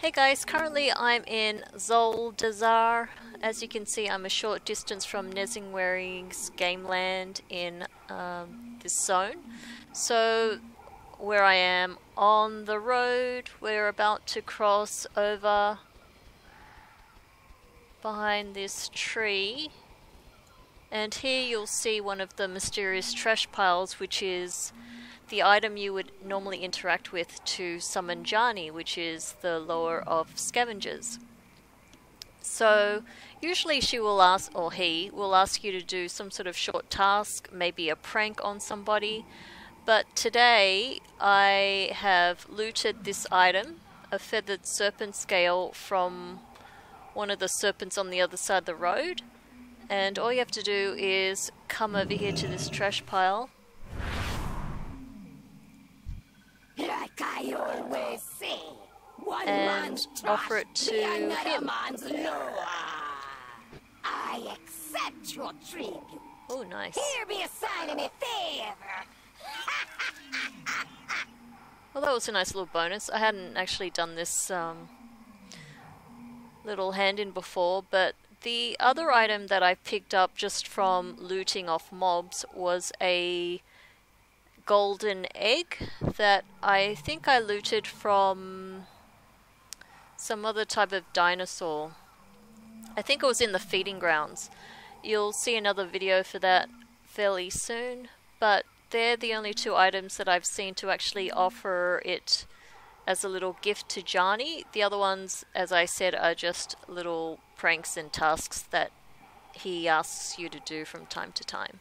Hey guys, currently I'm in Zuldazar. As you can see, I'm a short distance from Nesingwary's Gameland in um, this zone. So, where I am on the road, we're about to cross over behind this tree. And here you'll see one of the mysterious trash piles, which is the item you would normally interact with to summon Jani, which is the Loa of scavengers. So usually she will ask, or he will ask you to do some sort of short task, maybe a prank on somebody. But today I have looted this item, a feathered serpent scale from one of the serpents on the other side of the road. And all you have to do is come over here to this trash pile and offer it to him. I accept your tribute. Oh, nice. Here be a sign of me favor. Well, that was a nice little bonus. I hadn't actually done this um, little hand in before, but the other item that I picked up just from looting off mobs was a golden egg that I think I looted from some other type of dinosaur. I think it was in the feeding grounds. You'll see another video for that fairly soon, but they're the only two items that I've seen to actually offer it as a little gift to Jani. The other ones, as I said, are just little pranks and tasks that he asks you to do from time to time.